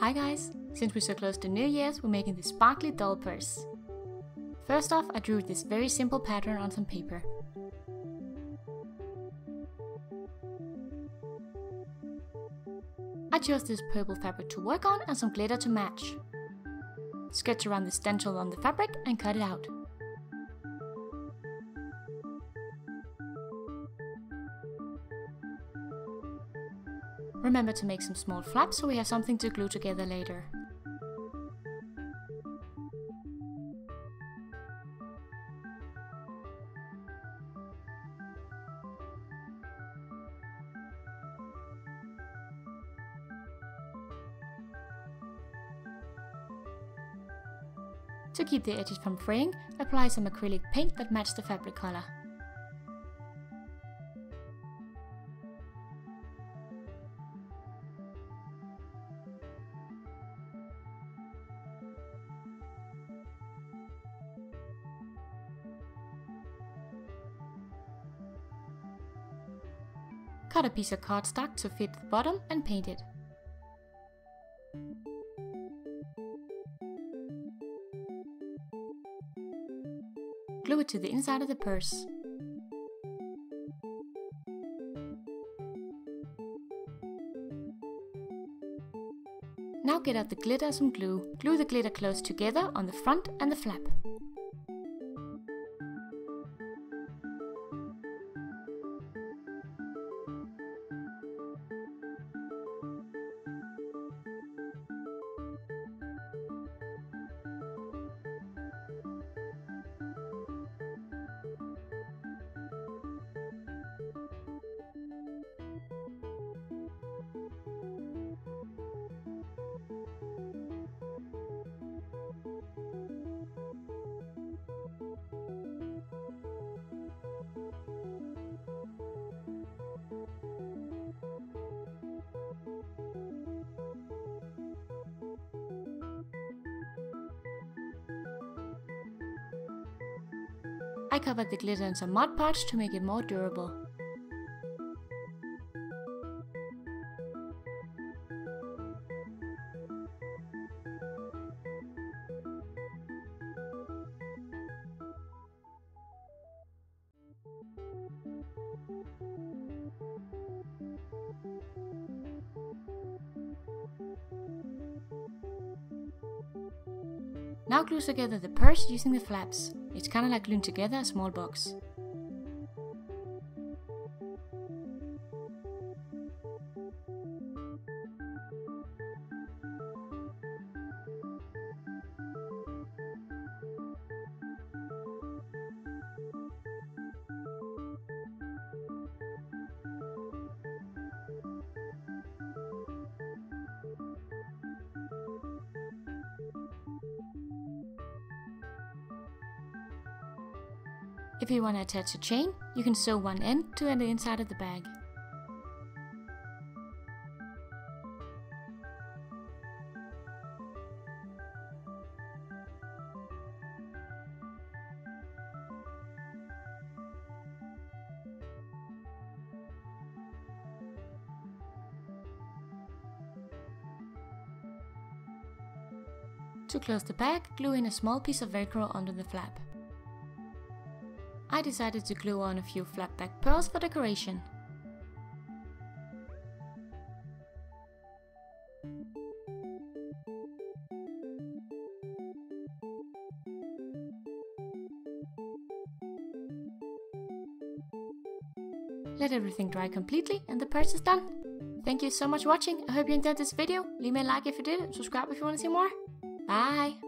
Hi guys! Since we're so close to New Year's, we're making this sparkly doll purse. First off, I drew this very simple pattern on some paper. I chose this purple fabric to work on and some glitter to match. Sketch around the stencil on the fabric and cut it out. Remember to make some small flaps so we have something to glue together later. To keep the edges from fraying, apply some acrylic paint that matches the fabric color. Cut a piece of cardstock to fit the bottom and paint it. Glue it to the inside of the purse. Now get out the glitter and some glue. Glue the glitter close together on the front and the flap. I covered the glitter in some Mod Podge to make it more durable. Now glue together the purse using the flaps. It's kinda like gluing together a small box. If you want to attach a chain, you can sew one end to the inside of the bag. To close the bag, glue in a small piece of velcro under the flap. I decided to glue on a few flatback pearls for decoration. Let everything dry completely and the purse is done. Thank you so much for watching. I hope you enjoyed this video. Leave me a like if you did subscribe if you want to see more. Bye!